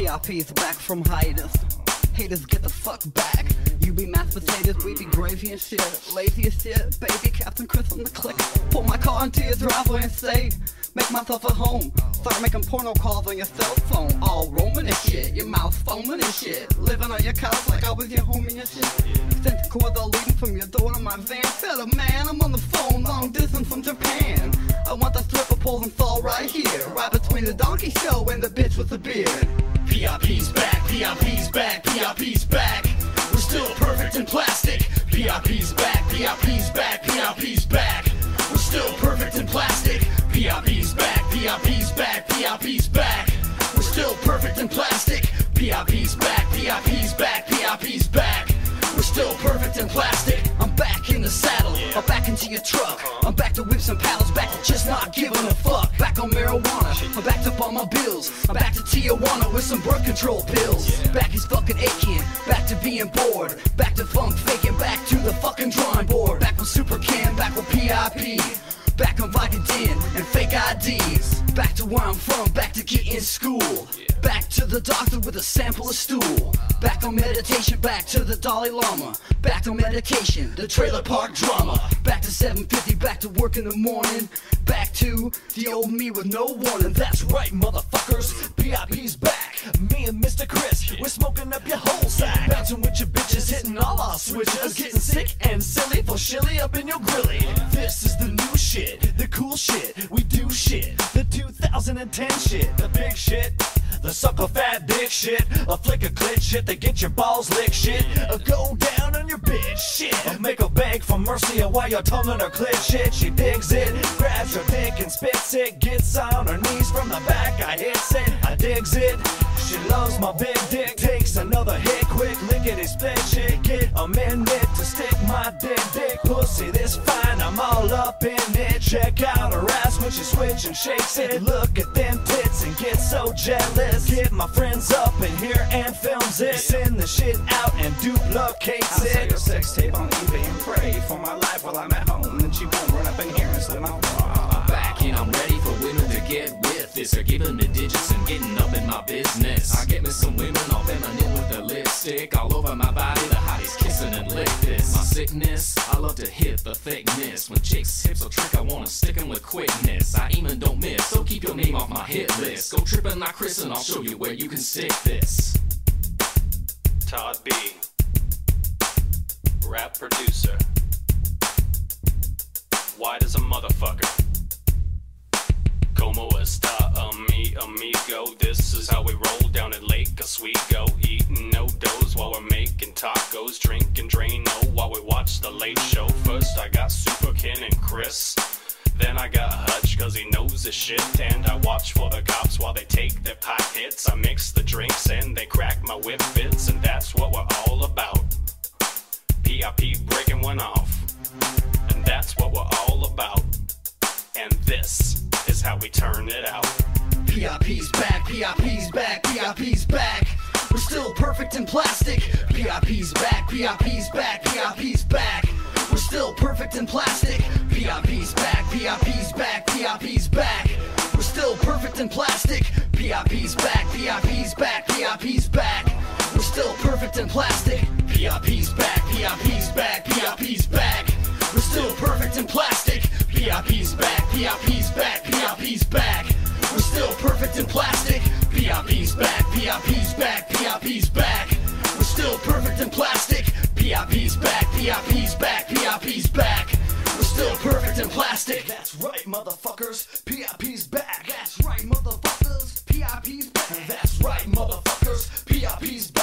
PIP's back from hiatus. Haters get the fuck back. You be mashed potatoes, we be gravy and shit. Lazy as shit, baby. Captain Chris on the click. Pull my car into your driveway and say, make myself at home. Start making porno calls on your cell phone. All roaming and shit. Your mouth foaming and shit. Living on your couch like I was your homie and shit. Sent the cords all leading from your door to my van. Said a man, I'm on the phone, long distance from Japan. I want the and fall right here. Right between the donkey show and the bitch with the beard. PIP's back, PIP's back, PIP's back. We're still perfect in plastic. PIP's back, PIP's back, PIP's back. We're still perfect in plastic. PIP's back, PIP's back, PIP's back. We're still perfect in plastic. PIP's back, PIP's back, PIP's back. Still perfect in plastic. I'm back in the saddle. I'm back into your truck. I'm back to whips and paddles. Back to just not giving a fuck. Back on marijuana. I'm backed up on my bills. I'm back to Tijuana with some birth control pills. Back is fucking aching. Back to being bored. Back to funk faking. Back to the fucking drawing board. Back with Super Cam. Back with PIP. Back on Vicodin and fake IDs. Back to where I'm from, back to get in school. Back to the doctor with a sample of stool. Back on meditation, back to the Dalai Lama. Back on medication, the trailer park drama. Back to 750, back to work in the morning. Back to the old me with no warning. That's right, motherfuckers. PIP's back. Me and Mr. Chris, we're smoking up your whole sack. Bouncing with your bitches, hitting all our switches. Getting sick and silly for shilly up in your grilly. This is the new shit, the cool shit. We 2010 shit, the big shit. The sucker fat dick shit, a flick of clit shit that get your balls lick shit, a go down on your bitch shit, a make a beg for mercy and while you're on her clit shit. She digs it, grabs her dick and spits it, gets on her knees from the back. I hits it, I digs it. She loves my big dick, takes another hit, quick lickety split shit. Get a minute to stick my dick, dick pussy this fine. I'm all up in it. Check out her ass when she switch and shakes it. Look at them tits and get so jealous. Get my friends up in here and films it. Send the shit out and duplicates I'll sell it. your sex tape on eBay and pray for my life while I'm at home. Then she won't run up in here and slip my bra. With. Or giving the digits and getting up in my business. I get me some women all feminine with the lipstick all over my body. The hotties kissing and lick this. My sickness, I love to hit the thickness. When chicks hips a trick, I wanna stick 'em with quickness. I and don't miss, so keep your name off my hit list. Go tripping like Chris and I'll show you where you can stick this. Todd B. Rap producer. Why does a motherfucker. This is how we roll down at Lake Oswego. Eating no doughs while we're making tacos. Drinking Drano while we watch the late show. First, I got Super Ken and Chris. Then I got Hutch cause he knows his shit And I watch for the cops while they take their pot hits I mix the drinks and they crack my whip bits And that's what we're all about PIP breaking one off And that's what we're all about And this is how we turn it out PIP's back, PIP's back, PIP's back. We're still perfect in plastic. PIP's back, PIP's back, PIP's back. We're still perfect in plastic. PIP's back, PIP's back, PIP's back. We're still perfect in plastic. PIP's back, PIP's back, PIP's back. We're still perfect in plastic. PIP's back, PIP's back, PIP's back. We're still perfect in plastic. PIP's back, PIP's back, PIP's back. Still perfect in plastic. PIP's back, PIP's back, PIP's back. We're still perfect in plastic. PIP's back, PIP's back, PIP's back. We're still perfect in plastic. That's right, motherfuckers. PIP's back. That's right, motherfuckers. PIP's back. That's right, motherfuckers. PIP's back.